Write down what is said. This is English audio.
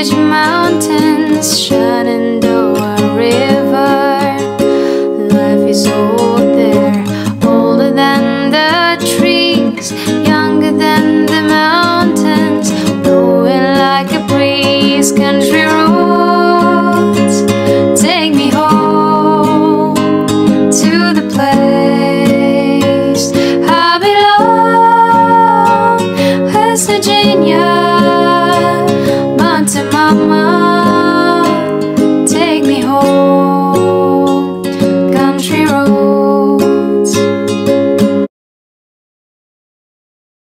Blue Mountains, Shenandoah River. Life is old there, older than the trees, younger than the mountains, blowing like a breeze. Country roads, take me home to the place I belong, West Virginia.